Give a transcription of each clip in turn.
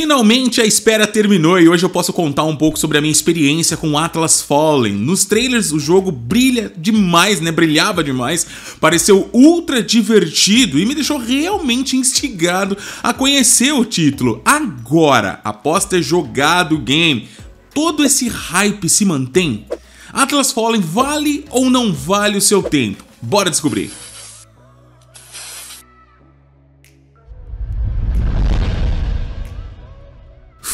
Finalmente a espera terminou e hoje eu posso contar um pouco sobre a minha experiência com Atlas Fallen. Nos trailers o jogo brilha demais, né? Brilhava demais, pareceu ultra divertido e me deixou realmente instigado a conhecer o título. Agora, após ter jogado o game, todo esse hype se mantém? Atlas Fallen vale ou não vale o seu tempo? Bora descobrir!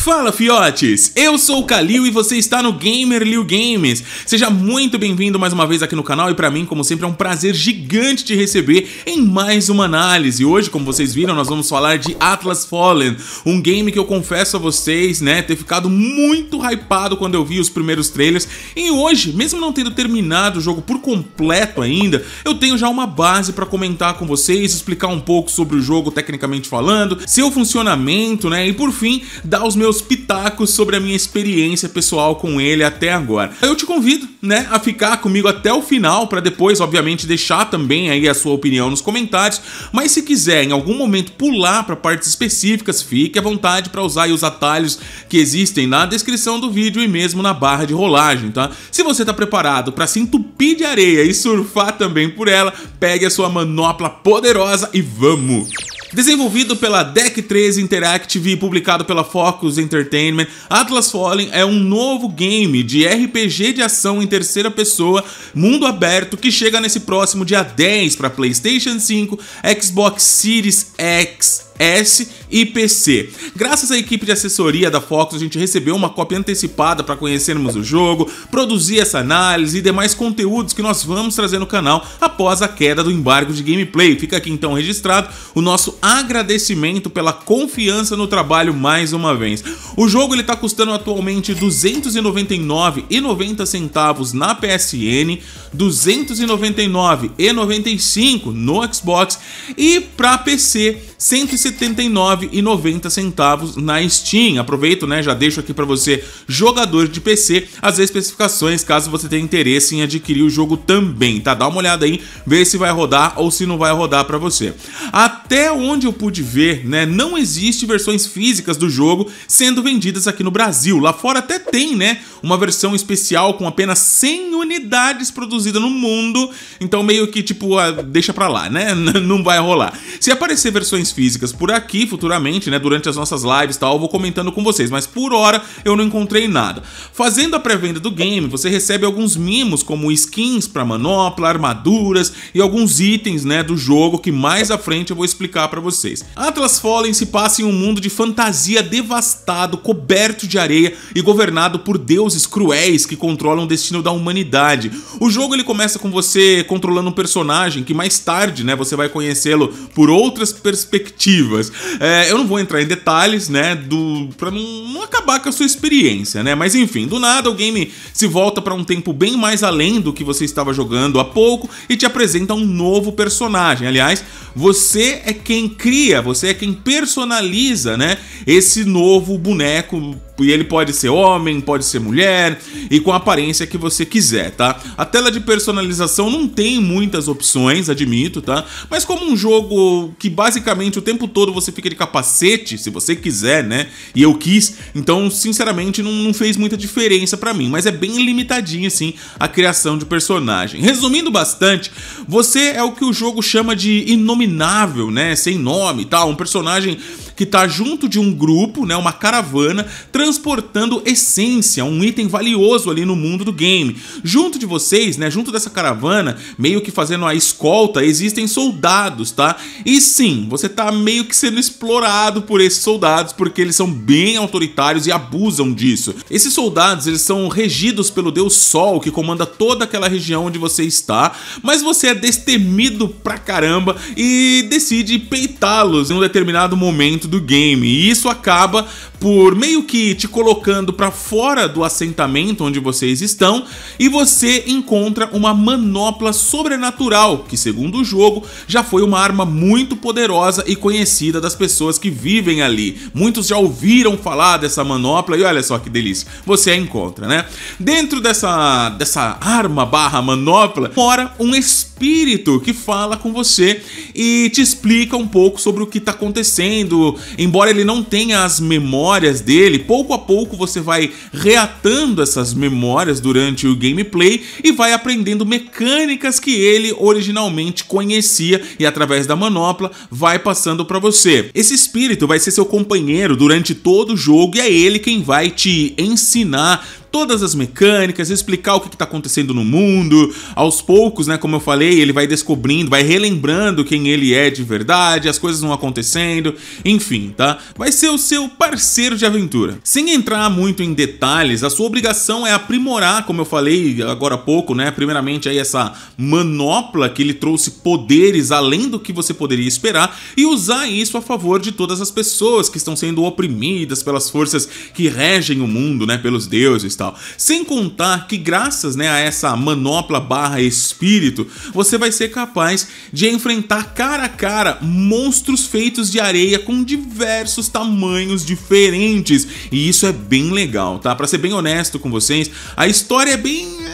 Fala fiotes, eu sou o Kalil e você está no Gamer Liu Games. Seja muito bem-vindo mais uma vez aqui no canal e para mim, como sempre, é um prazer gigante te receber em mais uma análise. Hoje, como vocês viram, nós vamos falar de Atlas Fallen, um game que eu confesso a vocês, né, ter ficado muito hypado quando eu vi os primeiros trailers. E hoje, mesmo não tendo terminado o jogo por completo ainda, eu tenho já uma base para comentar com vocês, explicar um pouco sobre o jogo tecnicamente falando, seu funcionamento, né, e por fim, dar os meus meus pitacos sobre a minha experiência pessoal com ele até agora. Eu te convido, né, a ficar comigo até o final para depois, obviamente, deixar também aí a sua opinião nos comentários. Mas se quiser em algum momento pular para partes específicas, fique à vontade para usar os atalhos que existem na descrição do vídeo e mesmo na barra de rolagem, tá? Se você está preparado para se entupir de areia e surfar também por ela, pegue a sua manopla poderosa e vamos! Desenvolvido pela Deck 13 Interactive e publicado pela Focus Entertainment, Atlas Fallen é um novo game de RPG de ação em terceira pessoa, mundo aberto, que chega nesse próximo dia 10 para PlayStation 5, Xbox Series X S e PC. Graças à equipe de assessoria da Fox, a gente recebeu uma cópia antecipada para conhecermos o jogo, produzir essa análise e demais conteúdos que nós vamos trazer no canal após a queda do embargo de gameplay. Fica aqui então registrado o nosso agradecimento pela confiança no trabalho mais uma vez. O jogo ele está custando atualmente R$ 299,90 centavos na PSN, R$ 299,95 no Xbox e para PC 179,90 centavos na Steam. Aproveito, né, já deixo aqui para você, jogador de PC, as especificações caso você tenha interesse em adquirir o jogo também, tá? Dá uma olhada aí, vê se vai rodar ou se não vai rodar para você. Até onde eu pude ver, né, não existe versões físicas do jogo sendo vendidas aqui no Brasil. Lá fora até tem, né, uma versão especial com apenas 100 unidades produzidas no mundo, então meio que tipo, deixa pra lá, né? Não vai rolar. Se aparecer versões físicas por aqui futuramente, né, durante as nossas lives e tal, eu vou comentando com vocês, mas por hora eu não encontrei nada. Fazendo a pré-venda do game, você recebe alguns mimos como skins para manopla, armaduras e alguns itens, né, do jogo que mais à frente eu vou explicar para vocês. Atlas Fallen se passa em um mundo de fantasia devastado, coberto de areia e governado por deuses cruéis que controlam o destino da humanidade. O jogo ele começa com você controlando um personagem que mais tarde, né, você vai conhecê-lo por outras perspectivas perspectivas. É, eu não vou entrar em detalhes, né, do para não, não, acabar com a sua experiência, né? Mas enfim, do nada o game se volta para um tempo bem mais além do que você estava jogando há pouco e te apresenta um novo personagem. Aliás, você é quem cria, você é quem personaliza, né, esse novo boneco e ele pode ser homem, pode ser mulher e com a aparência que você quiser, tá? A tela de personalização não tem muitas opções, admito, tá? Mas como um jogo que basicamente o tempo todo você fica de capacete, se você quiser, né? E eu quis, então sinceramente não, não fez muita diferença para mim, mas é bem limitadinho assim a criação de personagem. Resumindo bastante, você é o que o jogo chama de inominável, né? Sem nome tal, um personagem que está junto de um grupo, né, uma caravana, transportando essência, um item valioso ali no mundo do game. Junto de vocês, né, junto dessa caravana, meio que fazendo a escolta, existem soldados, tá? E sim, você tá meio que sendo explorado por esses soldados, porque eles são bem autoritários e abusam disso. Esses soldados, eles são regidos pelo deus Sol, que comanda toda aquela região onde você está, mas você é destemido pra caramba e decide peitá-los em um determinado momento dentro do game. E isso acaba por meio que te colocando para fora do assentamento onde vocês estão e você encontra uma manopla sobrenatural, que segundo o jogo já foi uma arma muito poderosa e conhecida das pessoas que vivem ali. Muitos já ouviram falar dessa manopla e olha só que delícia, você a encontra, né? Dentro dessa, dessa arma barra manopla mora um espírito que fala com você e te explica um pouco sobre o que está acontecendo, embora ele não tenha as memórias dele, pouco a pouco você vai reatando essas memórias durante o gameplay e vai aprendendo mecânicas que ele originalmente conhecia e através da manopla vai passando para você. Esse espírito vai ser seu companheiro durante todo o jogo e é ele quem vai te ensinar todas as mecânicas, explicar o que está acontecendo no mundo. Aos poucos, né, como eu falei, ele vai descobrindo, vai relembrando quem ele é de verdade, as coisas vão acontecendo, enfim, tá? Vai ser o seu parceiro de aventura. Sem entrar muito em detalhes, a sua obrigação é aprimorar, como eu falei agora há pouco, né, primeiramente aí essa manopla que ele trouxe poderes além do que você poderia esperar e usar isso a favor de todas as pessoas que estão sendo oprimidas pelas forças que regem o mundo, né, pelos deuses, tá? Tal. Sem contar que graças né, a essa manopla barra espírito, você vai ser capaz de enfrentar cara a cara monstros feitos de areia com diversos tamanhos diferentes. E isso é bem legal, tá? Para ser bem honesto com vocês, a história é bem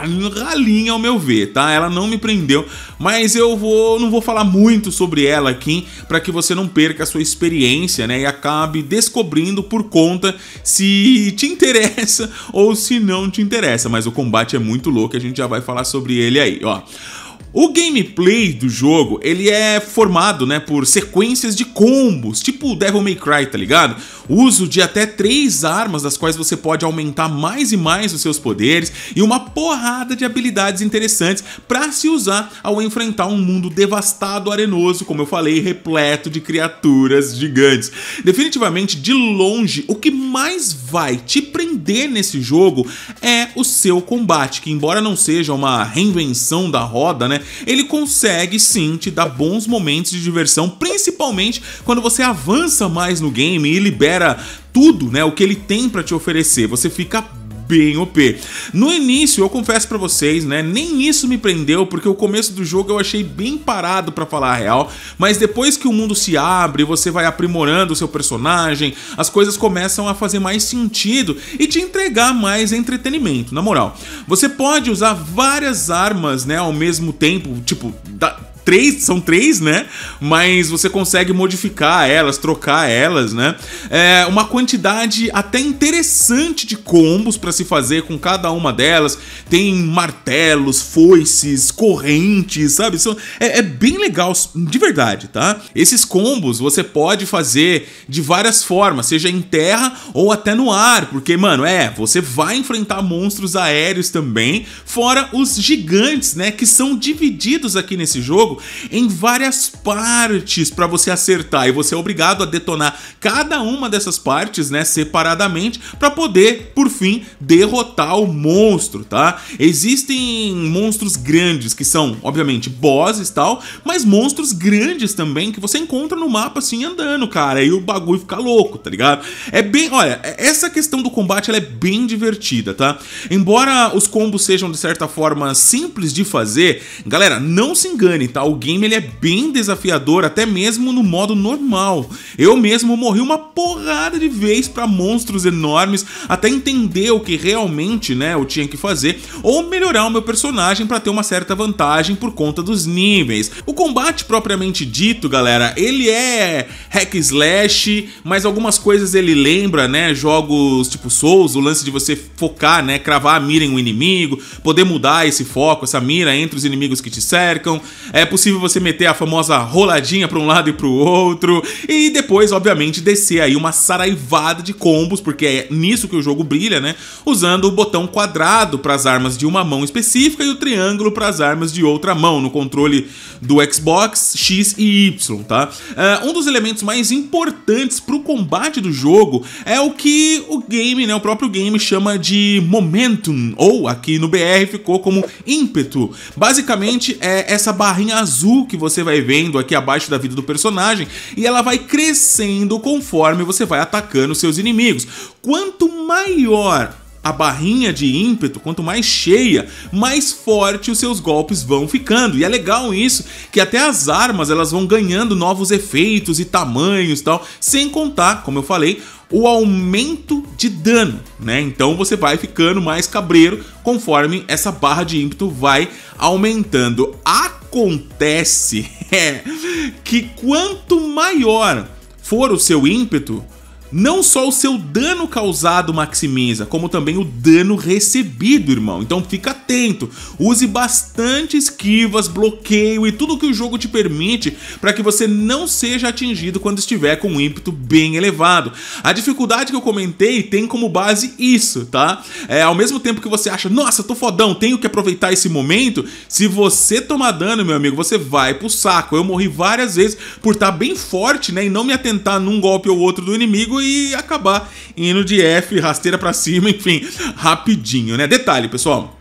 ralinha ao meu ver, tá? Ela não me prendeu, mas eu vou não vou falar muito sobre ela aqui para que você não perca a sua experiência, né? E acabe descobrindo por conta se te interessa ou se não te interessa. Mas o combate é muito louco, a gente já vai falar sobre ele aí, ó. O gameplay do jogo, ele é formado, né, por sequências de combos, tipo Devil May Cry, tá ligado? Uso de até três armas, das quais você pode aumentar mais e mais os seus poderes, e uma porrada de habilidades interessantes para se usar ao enfrentar um mundo devastado, arenoso, como eu falei, repleto de criaturas gigantes. Definitivamente, de longe, o que mais vai te prender nesse jogo é o seu combate, que embora não seja uma reinvenção da roda, né, ele consegue sim te dar bons momentos de diversão, principalmente quando você avança mais no game e libera tudo, né, o que ele tem para te oferecer. Você fica bem OP. No início, eu confesso para vocês, né, nem isso me prendeu, porque o começo do jogo eu achei bem parado para falar a real, mas depois que o mundo se abre, você vai aprimorando o seu personagem, as coisas começam a fazer mais sentido e te entregar mais entretenimento, na moral. Você pode usar várias armas, né, ao mesmo tempo, tipo, da, três, são três, né? Mas você consegue modificar elas, trocar elas, né? É uma quantidade até interessante de combos para se fazer com cada uma delas. Tem martelos, foices, correntes, sabe? São, é, é bem legal, de verdade, tá? Esses combos você pode fazer de várias formas, seja em terra ou até no ar, porque, mano, é, você vai enfrentar monstros aéreos também, fora os gigantes, né? Que são divididos aqui nesse jogo jogo em várias partes para você acertar e você é obrigado a detonar cada uma dessas partes, né, separadamente para poder, por fim, derrotar o monstro, tá? Existem monstros grandes que são, obviamente, bosses e tal, mas monstros grandes também que você encontra no mapa assim andando, cara, e o bagulho fica louco, tá ligado? É bem, olha, essa questão do combate ela é bem divertida, tá? Embora os combos sejam de certa forma simples de fazer, galera, não se engane, tá? O game ele é bem desafiador, até mesmo no modo normal. Eu mesmo morri uma porrada de vez para monstros enormes até entender o que realmente, né, eu tinha que fazer ou melhorar o meu personagem para ter uma certa vantagem por conta dos níveis. O combate propriamente dito, galera, ele é hack slash, mas algumas coisas ele lembra, né, jogos tipo Souls, o lance de você focar, né, cravar a mira em um inimigo, poder mudar esse foco, essa mira entre os inimigos que te cercam. É, possível você meter a famosa roladinha para um lado e para o outro e depois, obviamente, descer aí uma saraivada de combos, porque é nisso que o jogo brilha, né? Usando o botão quadrado para as armas de uma mão específica e o triângulo para as armas de outra mão no controle do Xbox X e Y, tá? Uh, um dos elementos mais importantes para o combate do jogo é o que o game, né, o próprio game chama de momentum, ou aqui no BR ficou como ímpeto. Basicamente é essa barrinha azul que você vai vendo aqui abaixo da vida do personagem e ela vai crescendo conforme você vai atacando seus inimigos. Quanto maior a barrinha de ímpeto, quanto mais cheia, mais forte os seus golpes vão ficando. E é legal isso, que até as armas elas vão ganhando novos efeitos e tamanhos tal, sem contar, como eu falei, o aumento de dano, né? Então você vai ficando mais cabreiro conforme essa barra de ímpeto vai aumentando. A acontece é que quanto maior for o seu ímpeto, não só o seu dano causado maximiza, como também o dano recebido, irmão. Então fica atento, use bastante esquivas, bloqueio e tudo que o jogo te permite para que você não seja atingido quando estiver com um ímpeto bem elevado. A dificuldade que eu comentei tem como base isso, tá? É, ao mesmo tempo que você acha, nossa, tô fodão, tenho que aproveitar esse momento, se você tomar dano, meu amigo, você vai pro saco. Eu morri várias vezes por estar tá bem forte, né, e não me atentar num golpe ou outro do inimigo e acabar indo de F, rasteira para cima, enfim, rapidinho, né? Detalhe, pessoal.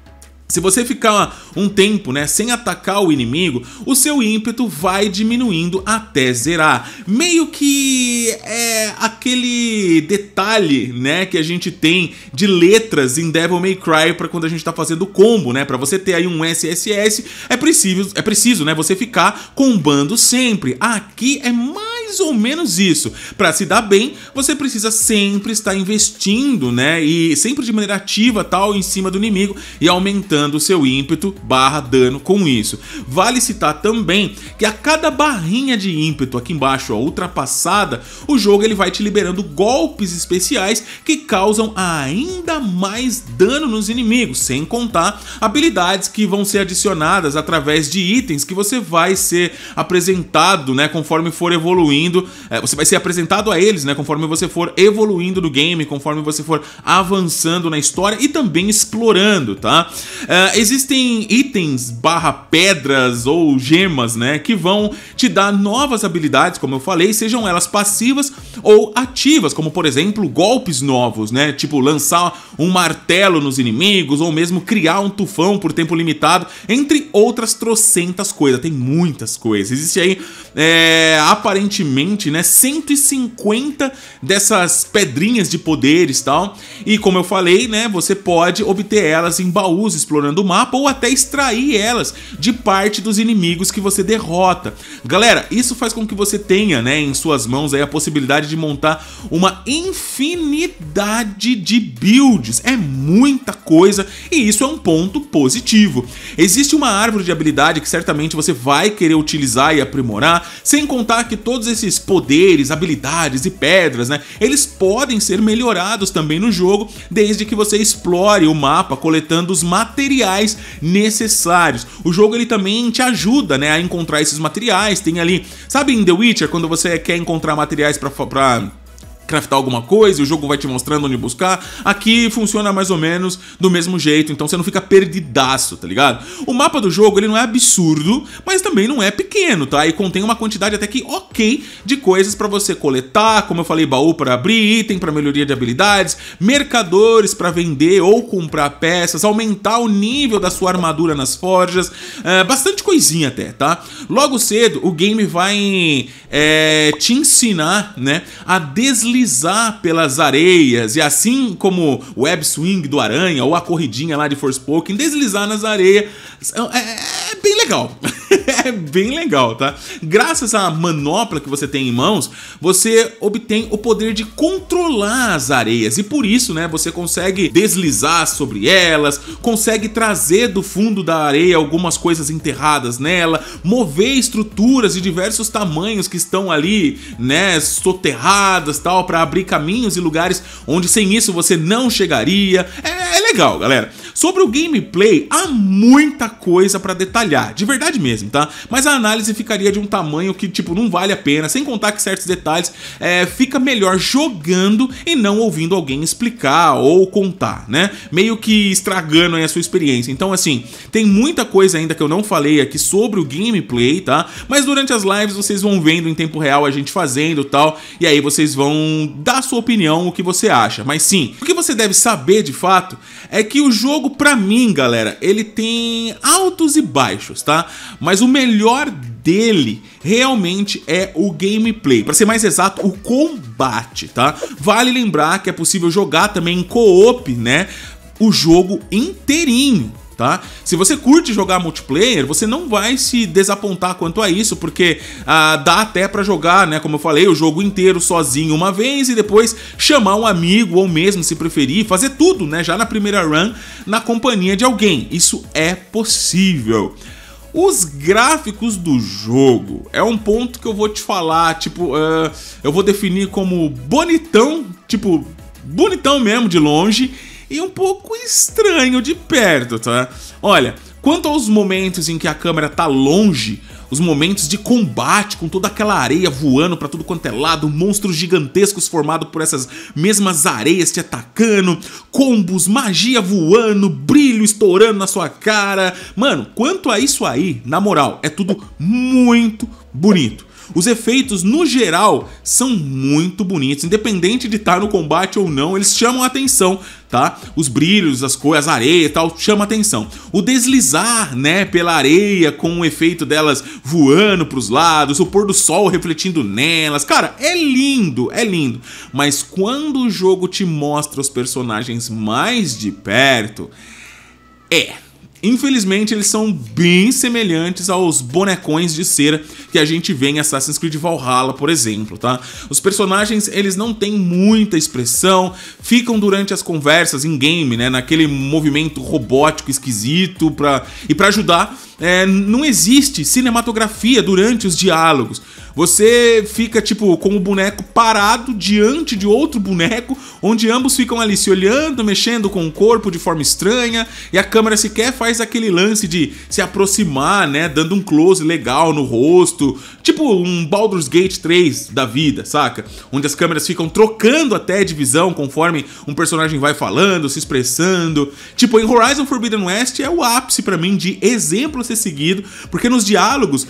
Se você ficar um tempo né, sem atacar o inimigo, o seu ímpeto vai diminuindo até zerar. Meio que é aquele detalhe né, que a gente tem de letras em Devil May Cry para quando a gente está fazendo combo, né? Para você ter aí um SSS, é preciso, é preciso né, você ficar combando sempre. Aqui é mais mais ou menos isso. Para se dar bem, você precisa sempre estar investindo, né? E sempre de maneira ativa, tal, em cima do inimigo e aumentando o seu ímpeto barra dano com isso. Vale citar também que a cada barrinha de ímpeto aqui embaixo, ó, ultrapassada, o jogo ele vai te liberando golpes especiais que causam ainda mais dano nos inimigos, sem contar habilidades que vão ser adicionadas através de itens que você vai ser apresentado, né, conforme for evoluindo evoluindo, é, você vai ser apresentado a eles, né, conforme você for evoluindo no game, conforme você for avançando na história e também explorando, tá? É, existem itens barra pedras ou gemas, né, que vão te dar novas habilidades, como eu falei, sejam elas passivas ou ativas, como por exemplo golpes novos, né, tipo lançar um martelo nos inimigos ou mesmo criar um tufão por tempo limitado, entre outras trocentas coisas. Tem muitas coisas. Existe aí é, aparentemente né, 150 dessas pedrinhas de poderes tal. E como eu falei, né, você pode obter elas em baús explorando o mapa ou até elas de parte dos inimigos que você derrota. Galera, isso faz com que você tenha, né, em suas mãos aí a possibilidade de montar uma infinidade de builds. É muita coisa e isso é um ponto positivo. Existe uma árvore de habilidade que certamente você vai querer utilizar e aprimorar, sem contar que todos esses poderes, habilidades e pedras, né? Eles podem ser melhorados também no jogo, desde que você explore o mapa coletando os materiais necessários. O jogo ele também te ajuda, né, a encontrar esses materiais. Tem ali, sabe em The Witcher quando você quer encontrar materiais para craftar alguma coisa e o jogo vai te mostrando onde buscar. Aqui funciona mais ou menos do mesmo jeito, então você não fica perdidaço, tá ligado? O mapa do jogo ele não é absurdo, mas também não é pequeno, tá? E contém uma quantidade até que ok de coisas para você coletar, como eu falei, baú para abrir, item para melhoria de habilidades, mercadores para vender ou comprar peças, aumentar o nível da sua armadura nas forjas, é, bastante coisinha até, tá? Logo cedo o game vai é, te ensinar, né, a deslizar deslizar pelas areias e assim como o web swing do Aranha ou a corridinha lá de Forspoken, deslizar nas areias é, é bem legal. é bem legal, tá? Graças à manopla que você tem em mãos, você obtém o poder de controlar as areias e por isso, né, você consegue deslizar sobre elas, consegue trazer do fundo da areia algumas coisas enterradas nela, mover estruturas de diversos tamanhos que estão ali, né, soterradas, tal, para abrir caminhos e lugares onde sem isso você não chegaria. É, é legal, galera. Sobre o gameplay, há muita coisa para detalhar, de verdade mesmo, tá? Mas a análise ficaria de um tamanho que, tipo, não vale a pena, sem contar que certos detalhes é, fica melhor jogando e não ouvindo alguém explicar ou contar, né? Meio que estragando a sua experiência. Então, assim, tem muita coisa ainda que eu não falei aqui sobre o gameplay, tá? Mas durante as lives vocês vão vendo em tempo real a gente fazendo tal, e aí vocês vão dar sua opinião, o que você acha. Mas sim, o que você deve saber de fato é que o jogo, pra mim, galera, ele tem altos e baixos, tá? Mas o melhor dele realmente é o gameplay. Para ser mais exato, o combate, tá? Vale lembrar que é possível jogar também em co-op, né? O jogo inteirinho tá? Se você curte jogar multiplayer, você não vai se desapontar quanto a isso, porque ah, dá até para jogar, né? Como eu falei, o jogo inteiro sozinho uma vez e depois chamar um amigo ou mesmo, se preferir, fazer tudo, né? Já na primeira run, na companhia de alguém. Isso é possível. Os gráficos do jogo é um ponto que eu vou te falar, tipo, uh, eu vou definir como bonitão, tipo, bonitão mesmo de longe e um pouco estranho de perto, tá? Olha, quanto aos momentos em que a câmera tá longe, os momentos de combate com toda aquela areia voando para tudo quanto é lado, monstros gigantescos formados por essas mesmas areias te atacando, combos, magia voando, brilho estourando na sua cara. Mano, quanto a isso aí, na moral, é tudo muito bonito. Os efeitos, no geral, são muito bonitos, independente de estar no combate ou não, eles chamam a atenção, tá? Os brilhos, as cores, as areias e tal, chamam a atenção. O deslizar, né, pela areia, com o efeito delas voando para os lados, o pôr do sol refletindo nelas, cara, é lindo, é lindo. Mas quando o jogo te mostra os personagens mais de perto, é Infelizmente, eles são bem semelhantes aos bonecões de cera que a gente vê em Assassin's Creed Valhalla, por exemplo, tá? Os personagens, eles não têm muita expressão, ficam durante as conversas em game, né, naquele movimento robótico esquisito pra... e para ajudar, é, não existe cinematografia durante os diálogos. Você fica, tipo, com o boneco parado diante de outro boneco, onde ambos ficam ali se olhando, mexendo com o corpo de forma estranha, e a câmera sequer faz aquele lance de se aproximar, né? Dando um close legal no rosto. Tipo um Baldur's Gate 3 da vida, saca? Onde as câmeras ficam trocando até de visão conforme um personagem vai falando, se expressando. Tipo, em Horizon Forbidden West é o ápice para mim de exemplo a ser seguido, porque nos diálogos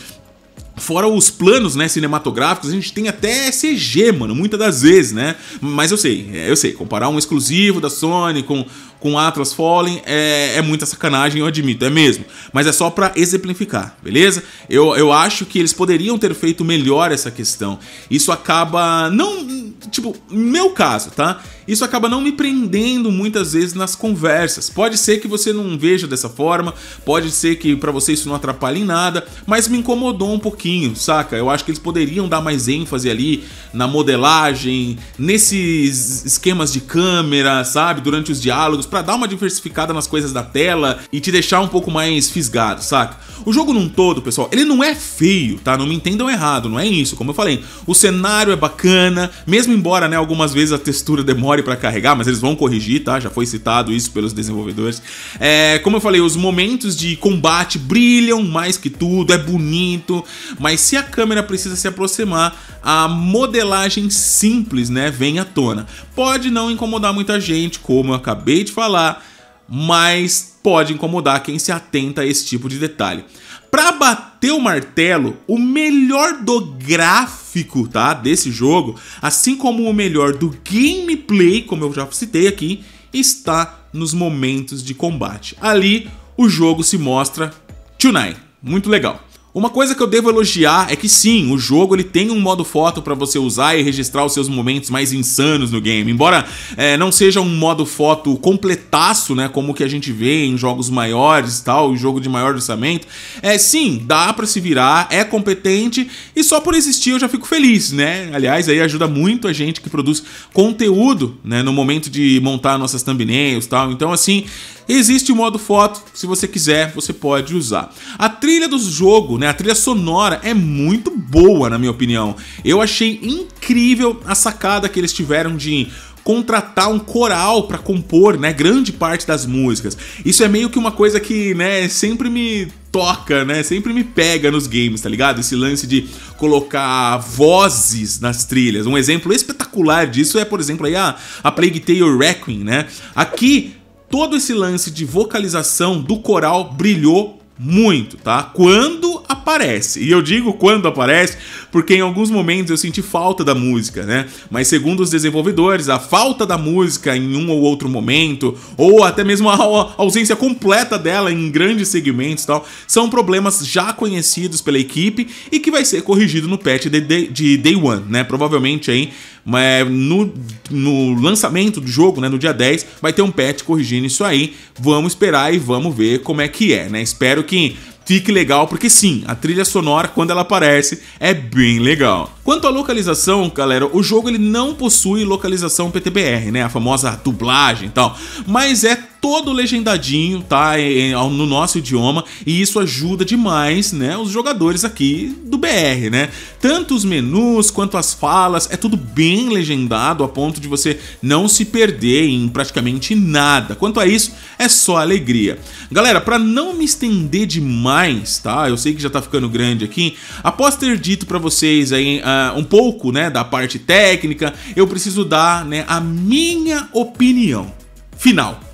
Fora os planos, né, cinematográficos, a gente tem até CG, mano, muitas das vezes, né? Mas eu sei, é, eu sei, comparar um exclusivo da Sony com, com Atlas Fallen é, é muita sacanagem, eu admito, é mesmo. Mas é só para exemplificar, beleza? Eu, eu acho que eles poderiam ter feito melhor essa questão. Isso acaba, não, tipo, meu caso, tá? Isso acaba não me prendendo muitas vezes nas conversas. Pode ser que você não veja dessa forma, pode ser que para você isso não atrapalhe em nada, mas me incomodou um pouquinho, saca? Eu acho que eles poderiam dar mais ênfase ali na modelagem, nesses esquemas de câmera, sabe? Durante os diálogos, para dar uma diversificada nas coisas da tela e te deixar um pouco mais fisgado, saca? O jogo num todo, pessoal, ele não é feio, tá? Não me entendam errado, não é isso. Como eu falei, o cenário é bacana, mesmo embora, né, algumas vezes a textura demore demore para carregar, mas eles vão corrigir, tá? Já foi citado isso pelos desenvolvedores. É, como eu falei, os momentos de combate brilham mais que tudo, é bonito, mas se a câmera precisa se aproximar, a modelagem simples, né, vem à tona. Pode não incomodar muita gente, como eu acabei de falar, mas pode incomodar quem se atenta a esse tipo de detalhe. Para bater o martelo, o melhor do gráfico, tá, desse jogo, assim como o melhor do gameplay, como eu já citei aqui, está nos momentos de combate. Ali o jogo se mostra tonight, muito legal. Uma coisa que eu devo elogiar é que sim, o jogo ele tem um modo foto para você usar e registrar os seus momentos mais insanos no game. Embora é, não seja um modo foto completaço, né, como que a gente vê em jogos maiores e tal, jogo de maior orçamento, é sim, dá para se virar, é competente e só por existir eu já fico feliz, né? Aliás, aí ajuda muito a gente que produz conteúdo, né, no momento de montar nossas thumbnails, tal. Então assim, Existe o modo foto, se você quiser, você pode usar. A trilha do jogo, né, a trilha sonora é muito boa, na minha opinião. Eu achei incrível a sacada que eles tiveram de contratar um coral para compor, né, grande parte das músicas. Isso é meio que uma coisa que, né, sempre me toca, né? Sempre me pega nos games, tá ligado? Esse lance de colocar vozes nas trilhas. Um exemplo espetacular disso é, por exemplo, aí a, a Plague Tale Requiem, né? Aqui todo esse lance de vocalização do coral brilhou muito, tá? Quando aparece. E eu digo quando aparece, porque em alguns momentos eu senti falta da música, né? Mas segundo os desenvolvedores, a falta da música em um ou outro momento, ou até mesmo a ausência completa dela em grandes segmentos tal, são problemas já conhecidos pela equipe e que vai ser corrigido no patch de, de, de Day One, né? Provavelmente aí no, no lançamento do jogo, né, no dia 10, vai ter um patch corrigindo isso aí. Vamos esperar e vamos ver como é que é, né? Espero que fique legal, porque sim, a trilha sonora, quando ela aparece, é bem legal. Quanto à localização, galera, o jogo ele não possui localização PTBR, né? A famosa dublagem e tal, mas é todo legendadinho, tá? No nosso idioma, e isso ajuda demais, né? Os jogadores aqui do BR, né? Tanto os menus quanto as falas, é tudo bem legendado a ponto de você não se perder em praticamente nada. Quanto a isso, é só alegria. Galera, para não me estender demais, tá? Eu sei que já tá ficando grande aqui. Após ter dito para vocês aí uh, um pouco, né, da parte técnica, eu preciso dar, né, a minha opinião final.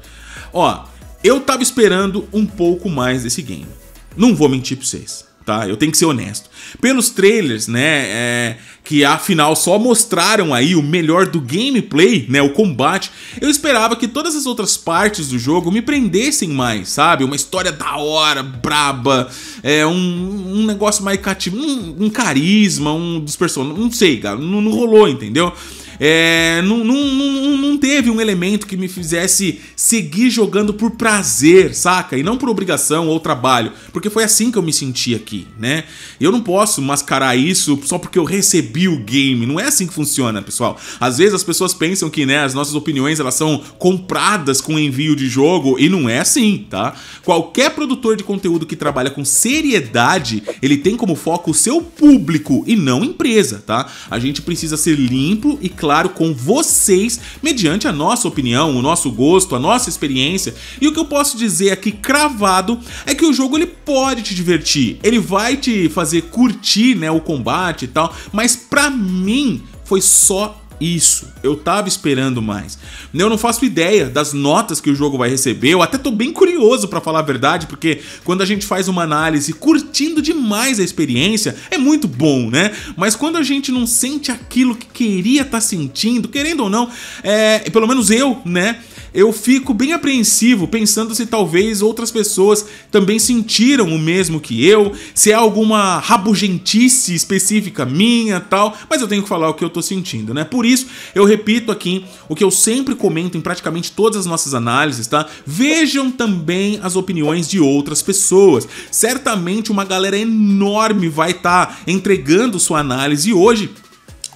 Ó, eu tava esperando um pouco mais desse game. Não vou mentir pra vocês, tá? Eu tenho que ser honesto. Pelos trailers, né, é, que afinal só mostraram aí o melhor do gameplay, né, o combate, eu esperava que todas as outras partes do jogo me prendessem mais, sabe? Uma história da hora, braba, é, um, um negócio mais cativo, um, um carisma, um dos personagens, não sei, cara, não, não rolou, entendeu? É, não, não, não, não teve um elemento que me fizesse seguir jogando por prazer, saca? E não por obrigação ou trabalho, porque foi assim que eu me senti aqui, né? Eu não posso mascarar isso só porque eu recebi o game, não é assim que funciona, pessoal. Às vezes as pessoas pensam que, né, as nossas opiniões elas são compradas com envio de jogo e não é assim, tá? Qualquer produtor de conteúdo que trabalha com seriedade, ele tem como foco o seu público e não empresa, tá? A gente precisa ser limpo e claro claro com vocês, mediante a nossa opinião, o nosso gosto, a nossa experiência. E o que eu posso dizer aqui cravado é que o jogo ele pode te divertir, ele vai te fazer curtir, né, o combate e tal, mas para mim foi só isso, eu tava esperando mais. Eu não faço ideia das notas que o jogo vai receber, eu até tô bem curioso para falar a verdade, porque quando a gente faz uma análise curtindo demais a experiência, é muito bom, né? Mas quando a gente não sente aquilo que queria estar tá sentindo, querendo ou não, é, pelo menos eu, né? Eu fico bem apreensivo pensando se talvez outras pessoas também sentiram o mesmo que eu, se é alguma rabugentice específica minha tal, mas eu tenho que falar o que eu tô sentindo, né? Por isso, eu repito aqui o que eu sempre comento em praticamente todas as nossas análises, tá? Vejam também as opiniões de outras pessoas. Certamente uma galera enorme vai estar tá entregando sua análise hoje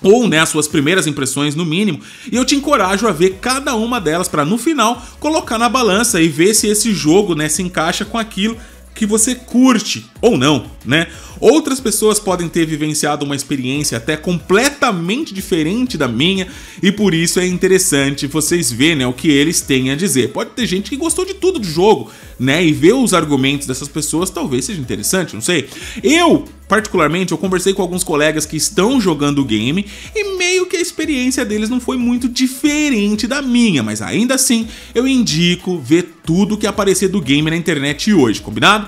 ou né, as suas primeiras impressões no mínimo, e eu te encorajo a ver cada uma delas para no final colocar na balança e ver se esse jogo né, se encaixa com aquilo que você curte ou não, né? Outras pessoas podem ter vivenciado uma experiência até completamente diferente da minha e por isso é interessante vocês verem né, o que eles têm a dizer. Pode ter gente que gostou de tudo do jogo, né? E ver os argumentos dessas pessoas talvez seja interessante, não sei. Eu, particularmente, eu conversei com alguns colegas que estão jogando o game e meio que a experiência deles não foi muito diferente da minha, mas ainda assim eu indico ver tudo que aparecer do game na internet hoje, combinado?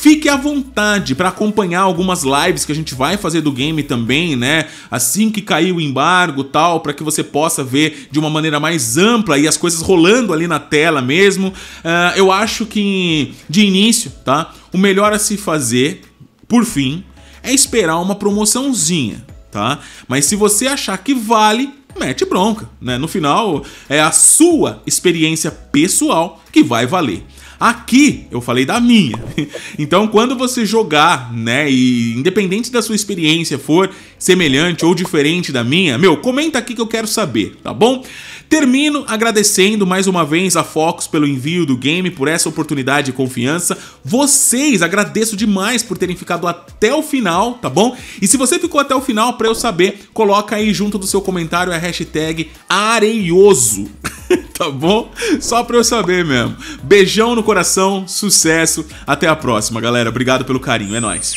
Fique à vontade para acompanhar algumas lives que a gente vai fazer do game também, né? Assim que cair o embargo tal, para que você possa ver de uma maneira mais ampla e as coisas rolando ali na tela mesmo. Uh, eu acho que, de início, tá? O melhor a se fazer, por fim, é esperar uma promoçãozinha, tá? Mas se você achar que vale, mete bronca, né? No final, é a sua experiência pessoal que vai valer. Aqui eu falei da minha. Então, quando você jogar, né, e independente da sua experiência for semelhante ou diferente da minha, meu, comenta aqui que eu quero saber, tá bom? Termino agradecendo mais uma vez a Focus pelo envio do game, por essa oportunidade e confiança. Vocês, agradeço demais por terem ficado até o final, tá bom? E se você ficou até o final, para eu saber, coloca aí junto do seu comentário a hashtag areioso. tá bom? Só pra eu saber mesmo. Beijão no coração, sucesso, até a próxima, galera. Obrigado pelo carinho, é nóis.